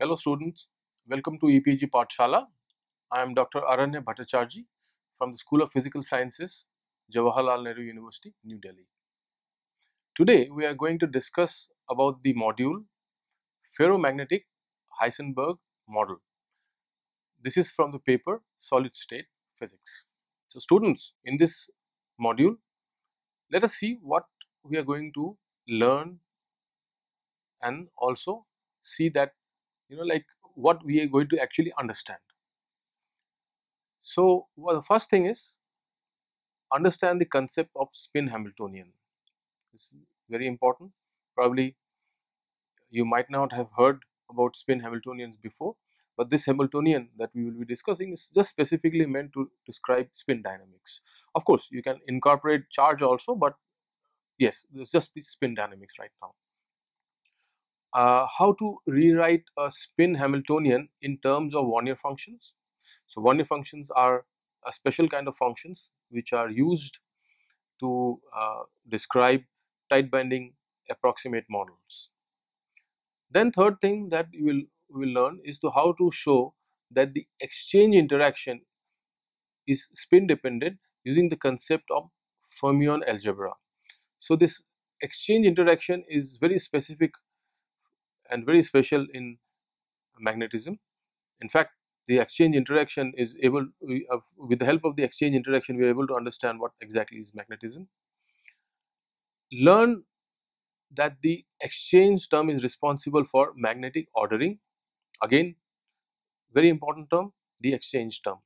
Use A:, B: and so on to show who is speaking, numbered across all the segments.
A: Hello students, welcome to EPG Pathshala. I am Dr. Aranya Bhattacharjee from the School of Physical Sciences, Jawaharlal Nehru University, New Delhi. Today we are going to discuss about the module Ferromagnetic Heisenberg Model. This is from the paper Solid State Physics. So students, in this module, let us see what we are going to learn and also see that you know like what we are going to actually understand. So, well, the first thing is understand the concept of spin Hamiltonian. Is very important. Probably you might not have heard about spin Hamiltonians before, but this Hamiltonian that we will be discussing is just specifically meant to describe spin dynamics. Of course, you can incorporate charge also, but yes, it's just the spin dynamics right now uh, how to rewrite a spin Hamiltonian in terms of Wannier functions. So, Wannier functions are a special kind of functions which are used to uh, describe tight binding approximate models. Then third thing that you will, will learn is to how to show that the exchange interaction is spin dependent using the concept of fermion algebra. So, this exchange interaction is very specific and very special in magnetism. In fact, the exchange interaction is able uh, with the help of the exchange interaction we are able to understand what exactly is magnetism. Learn that the exchange term is responsible for magnetic ordering again very important term the exchange term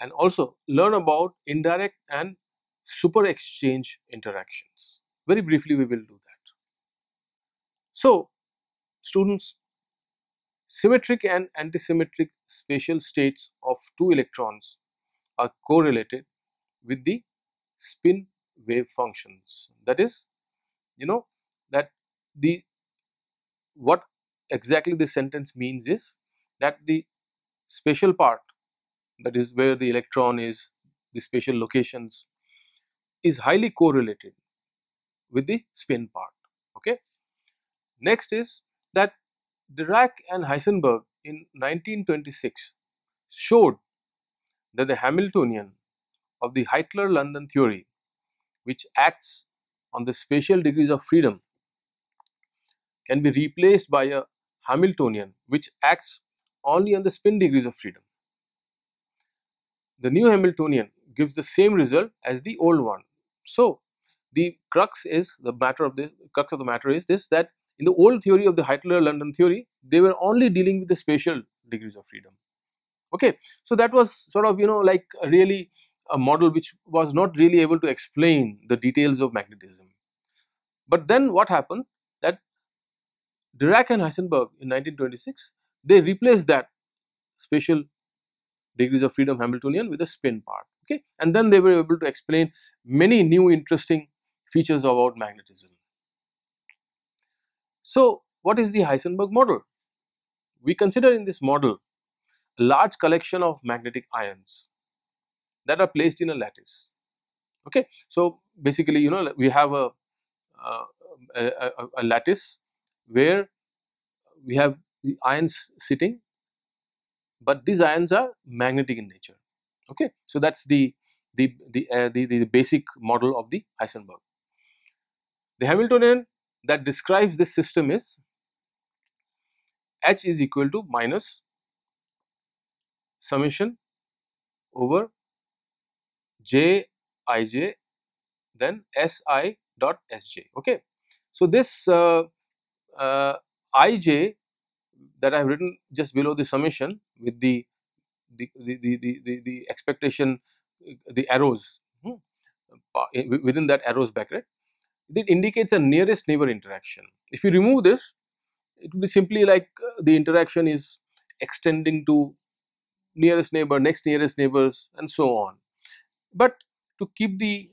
A: and also learn about indirect and super exchange interactions very briefly we will do that. So, Students, symmetric and antisymmetric spatial states of two electrons are correlated with the spin wave functions. That is, you know that the what exactly this sentence means is that the spatial part that is where the electron is, the spatial locations is highly correlated with the spin part. Okay. Next is that Dirac and Heisenberg in 1926 showed that the Hamiltonian of the Heitler-London theory which acts on the spatial degrees of freedom can be replaced by a Hamiltonian which acts only on the spin degrees of freedom. The new Hamiltonian gives the same result as the old one. So, the crux is the matter of this crux of the matter is this that in the old theory of the Heitler-London theory, they were only dealing with the spatial degrees of freedom. Okay, so that was sort of you know like really a model which was not really able to explain the details of magnetism. But then what happened that Dirac and Heisenberg in 1926 they replaced that spatial degrees of freedom Hamiltonian with a spin part okay and then they were able to explain many new interesting features about magnetism. So, what is the Heisenberg model? We consider in this model a large collection of magnetic ions that are placed in a lattice. Okay. So, basically you know we have a, uh, a, a, a lattice where we have the ions sitting, but these ions are magnetic in nature. Okay. So, that is the the the, uh, the the basic model of the Heisenberg. The Hamiltonian that describes this system is H is equal to minus summation over j i j then s i dot s j okay. So, this uh, uh, i j that I have written just below the summation with the the, the, the, the, the expectation the arrows hmm, within that arrows bracket it indicates a nearest neighbor interaction. If you remove this, it will be simply like uh, the interaction is extending to nearest neighbor, next nearest neighbors and so on. But to keep the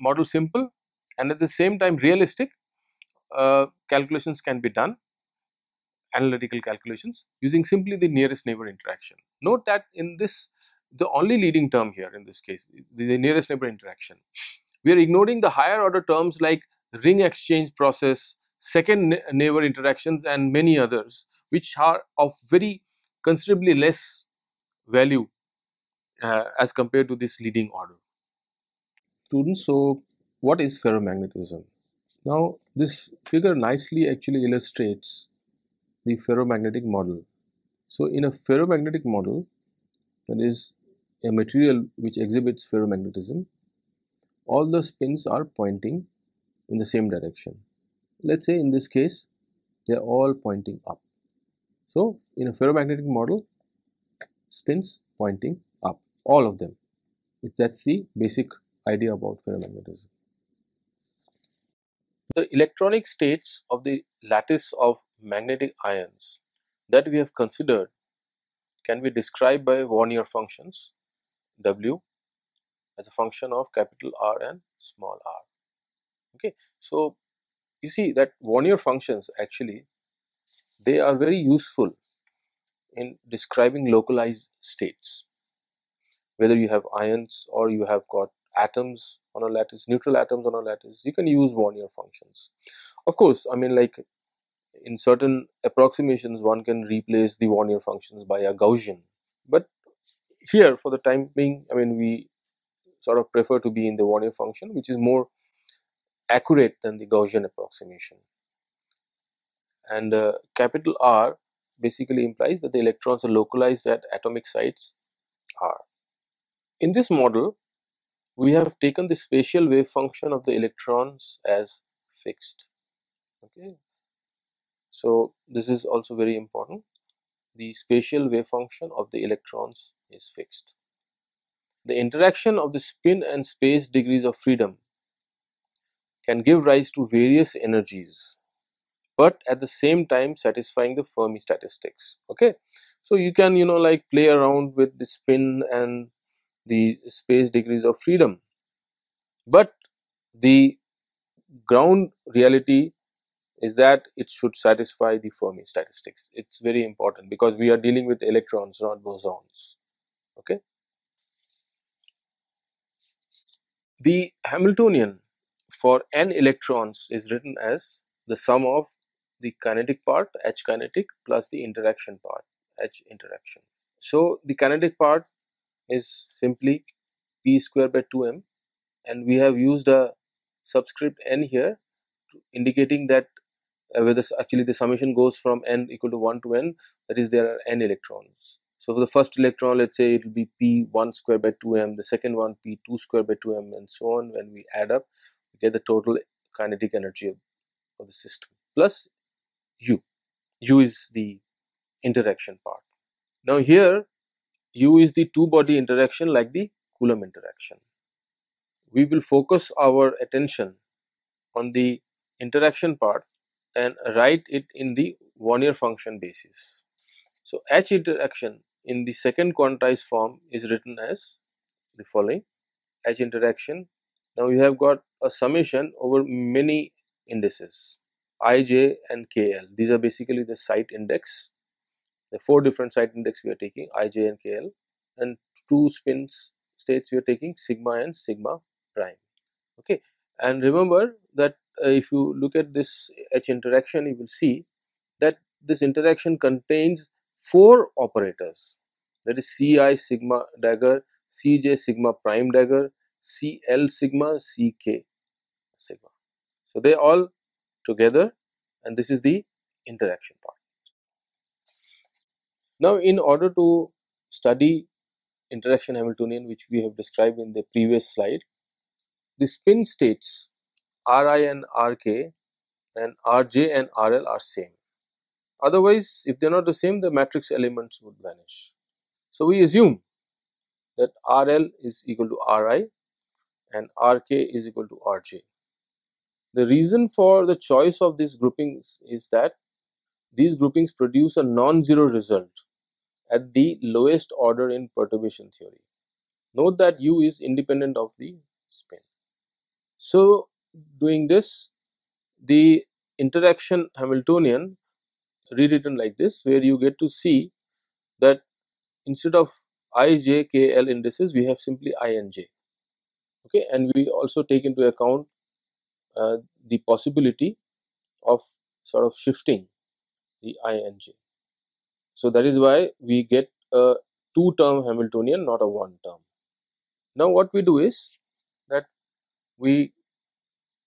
A: model simple and at the same time realistic, uh, calculations can be done analytical calculations using simply the nearest neighbor interaction. Note that in this the only leading term here in this case the, the nearest neighbor interaction we are ignoring the higher order terms like ring exchange process, second neighbor interactions and many others which are of very considerably less value uh, as compared to this leading order. Students, so what is ferromagnetism? Now this figure nicely actually illustrates the ferromagnetic model. So in a ferromagnetic model that is a material which exhibits ferromagnetism, all the spins are pointing in the same direction. Let us say in this case they are all pointing up. So in a ferromagnetic model spins pointing up all of them. That is the basic idea about ferromagnetism. The electronic states of the lattice of magnetic ions that we have considered can be described by Wannier functions W as a function of capital R and small r. Okay. So, you see that Wannier functions actually they are very useful in describing localized states whether you have ions or you have got atoms on a lattice, neutral atoms on a lattice, you can use Wannier functions. Of course, I mean like in certain approximations one can replace the Wannier functions by a Gaussian, but here for the time being, I mean we sort of prefer to be in the Wannier function which is more accurate than the Gaussian approximation. And uh, capital R basically implies that the electrons are localized at atomic sites R. In this model, we have taken the spatial wave function of the electrons as fixed. Okay. So, this is also very important. The spatial wave function of the electrons is fixed. The interaction of the spin and space degrees of freedom can give rise to various energies, but at the same time satisfying the Fermi statistics. Okay. So, you can you know like play around with the spin and the space degrees of freedom. But the ground reality is that it should satisfy the Fermi statistics. It is very important because we are dealing with electrons not bosons. Okay. The Hamiltonian for n electrons is written as the sum of the kinetic part H kinetic plus the interaction part H interaction. So, the kinetic part is simply p square by 2m and we have used a subscript n here indicating that uh, whether actually the summation goes from n equal to 1 to n that is there are n electrons. So, for the first electron let us say it will be p 1 square by 2m, the second one p 2 square by 2m and so on when we add up we get the total kinetic energy of, of the system plus u, u is the interaction part. Now, here U is the two body interaction like the Coulomb interaction. We will focus our attention on the interaction part and write it in the Wannier function basis. So, H interaction in the second quantized form is written as the following H interaction. Now, you have got a summation over many indices i, j and k, l. These are basically the site index the four different site index we are taking i, j and k, l and two spins states we are taking sigma and sigma prime. Okay. And remember that uh, if you look at this H interaction you will see that this interaction contains four operators that is Ci sigma dagger, Cj sigma prime dagger, Cl sigma, Ck sigma. So, they all together and this is the interaction part. Now, in order to study interaction Hamiltonian which we have described in the previous slide, the spin states Ri and Rk and Rj and Rl are same. Otherwise, if they are not the same, the matrix elements would vanish. So, we assume that Rl is equal to Ri and Rk is equal to Rj. The reason for the choice of these groupings is that these groupings produce a non-zero result at the lowest order in perturbation theory. Note that u is independent of the spin. So, doing this the interaction Hamiltonian rewritten like this where you get to see that instead of i, j, k, l indices we have simply i and j okay and we also take into account uh, the possibility of sort of shifting the i and j. So that is why we get a two term Hamiltonian not a one term. Now what we do is that we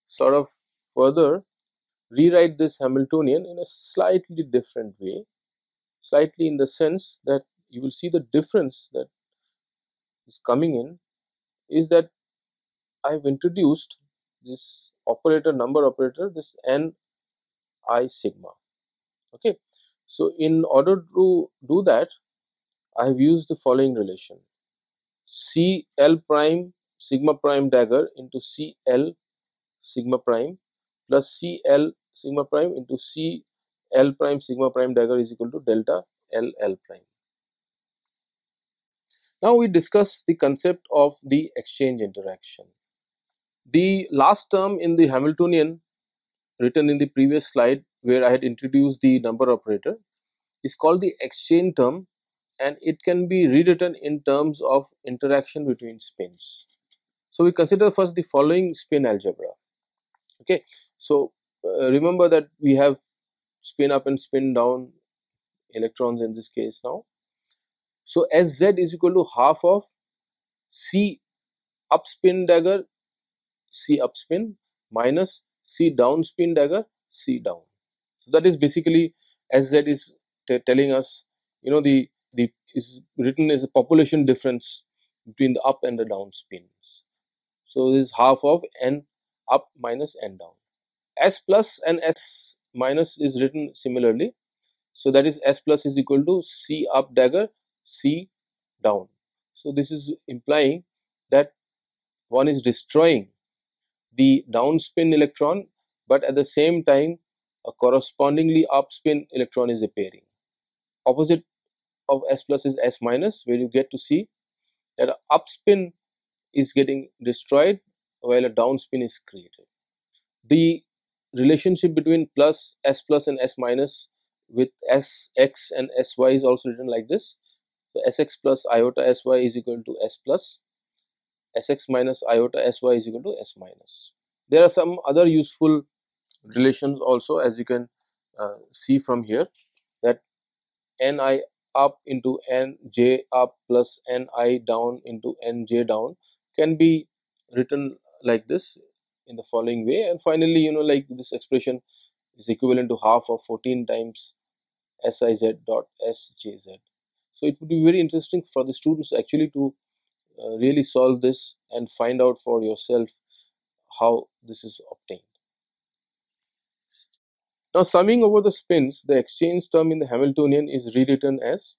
A: sort of further rewrite this Hamiltonian in a slightly different way, slightly in the sense that you will see the difference that is coming in is that I have introduced this operator number operator this n i sigma. Okay? So in order to do that I have used the following relation. C L prime sigma prime dagger into C L sigma prime plus C L sigma prime into C L prime sigma prime dagger is equal to delta L L prime. Now we discuss the concept of the exchange interaction. The last term in the Hamiltonian written in the previous slide where I had introduced the number operator is called the exchange term and it can be rewritten in terms of interaction between spins. So we consider first the following spin algebra. Okay, so Uh, remember that we have spin up and spin down electrons in this case now. So Sz is equal to half of C up spin dagger C up spin minus C down spin dagger C down. So that is basically Sz is telling us you know the the is written as a population difference between the up and the down spins. So this is half of n up minus n down. S plus and S minus is written similarly. So that is S plus is equal to C up dagger C down. So this is implying that one is destroying the down spin electron but at the same time a correspondingly up spin electron is appearing. Opposite of S plus is S minus where you get to see that a up spin is getting destroyed while a down spin is created. The relationship between plus S plus and S minus with Sx and Sy is also written like this. So Sx plus iota Sy is equal to S plus, Sx minus iota Sy is equal to S minus. There are some other useful relations also as you can uh, see from here that Ni up into nj up plus ni down into nj down can be written like this in the following way. And finally you know like this expression is equivalent to half of 14 times siz dot sjz so it would be very interesting for the students actually to uh, really solve this and find out for yourself how this is obtained. Now summing over the spins, the exchange term in the Hamiltonian is rewritten as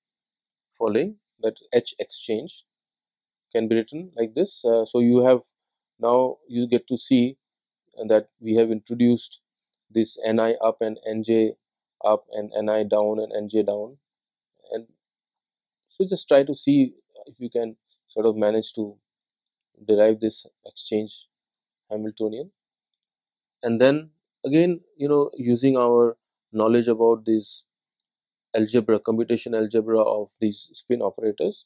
A: following that H exchange can be written like this. Uh, so you have now you get to see that we have introduced this Ni up and Nj up and Ni down and Nj down. And so just try to see if you can sort of manage to derive this exchange Hamiltonian. And then again you know using our knowledge about these algebra computation algebra of these spin operators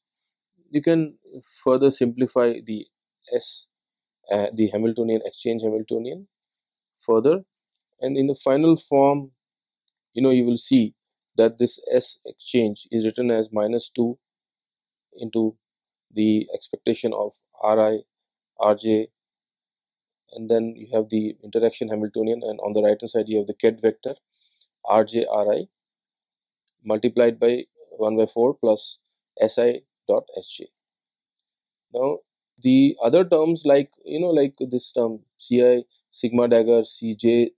A: you can further simplify the s uh, the hamiltonian exchange hamiltonian further and in the final form you know you will see that this s exchange is written as minus 2 into the expectation of ri rj and then you have the interaction Hamiltonian and on the right hand side you have the ket vector Rj Ri multiplied by 1 by 4 plus Si dot Sj. Now the other terms like you know like this term Ci sigma dagger Cj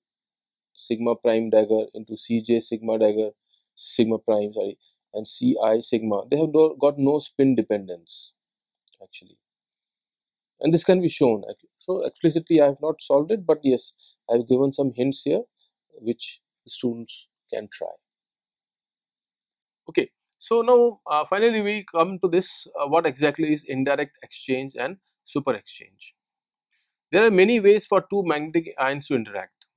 A: sigma prime dagger into Cj sigma dagger sigma prime sorry and Ci sigma they have got no spin dependence actually and this can be shown so explicitly I have not solved it but yes I have given some hints here which students can try. Okay, so now uh, finally we come to this uh, what exactly is indirect exchange and super exchange. There are many ways for two magnetic ions to interact.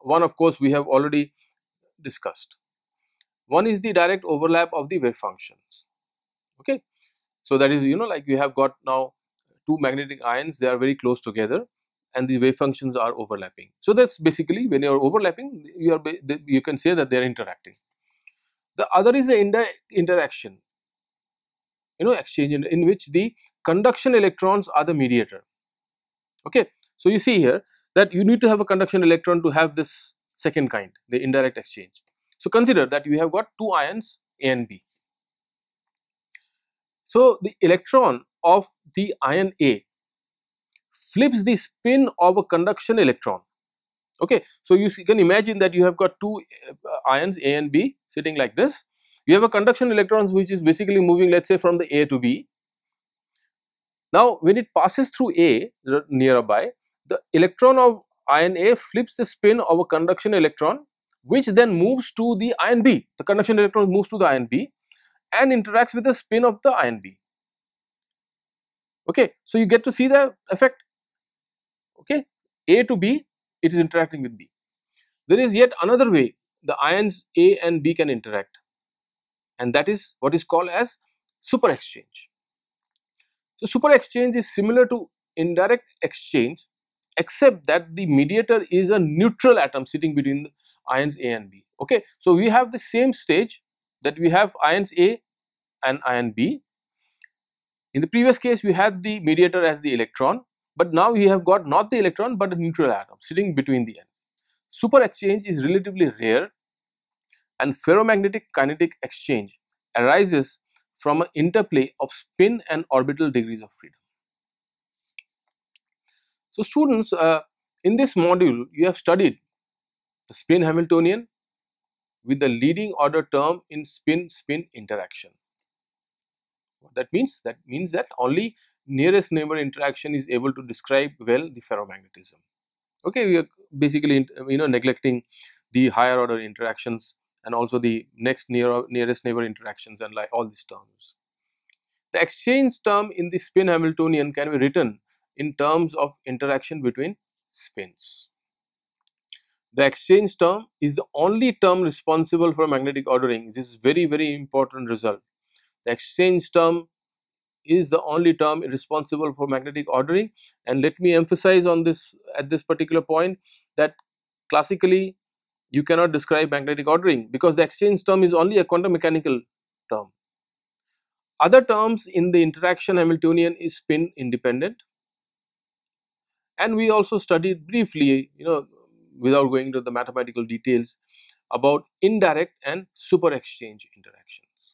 A: One of course we have already discussed. One is the direct overlap of the wave functions. Okay, so that is you know like you have got now two magnetic ions they are very close together and the wave functions are overlapping. So, that is basically when you are overlapping you are you can say that they are interacting. The other is the indirect interaction you know exchange in, in which the conduction electrons are the mediator. Okay. So, you see here that you need to have a conduction electron to have this second kind the indirect exchange. So, consider that you have got two ions A and B. So, the electron of the ion A flips the spin of a conduction electron. Okay. So, you can imagine that you have got two uh, ions A and B sitting like this. You have a conduction electrons which is basically moving let us say from the A to B. Now, when it passes through A nearby, the electron of ion A flips the spin of a conduction electron which then moves to the ion B. The conduction electron moves to the ion B and interacts with the spin of the ion B. Okay. So, you get to see the effect okay A to B it is interacting with B. There is yet another way the ions A and B can interact and that is what is called as super exchange. So, super exchange is similar to indirect exchange except that the mediator is a neutral atom sitting between the ions A and B. Okay. So, we have the same stage that we have ions A and ion B. In the previous case we had the mediator as the electron but now we have got not the electron but a neutral atom sitting between the ends. Super exchange is relatively rare and ferromagnetic kinetic exchange arises from an interplay of spin and orbital degrees of freedom. So, students uh, in this module you have studied the spin Hamiltonian with the leading order term in spin spin interaction. That means? That means that only nearest neighbor interaction is able to describe well the ferromagnetism. Okay, we are basically you know neglecting the higher order interactions and also the next near nearest neighbor interactions and like all these terms. The exchange term in the spin Hamiltonian can be written in terms of interaction between spins. The exchange term is the only term responsible for magnetic ordering. This is very very important result. The exchange term is the only term responsible for magnetic ordering and let me emphasize on this at this particular point that classically you cannot describe magnetic ordering because the exchange term is only a quantum mechanical term. Other terms in the interaction Hamiltonian is spin independent and we also studied briefly you know without going to the mathematical details about indirect and super exchange interactions.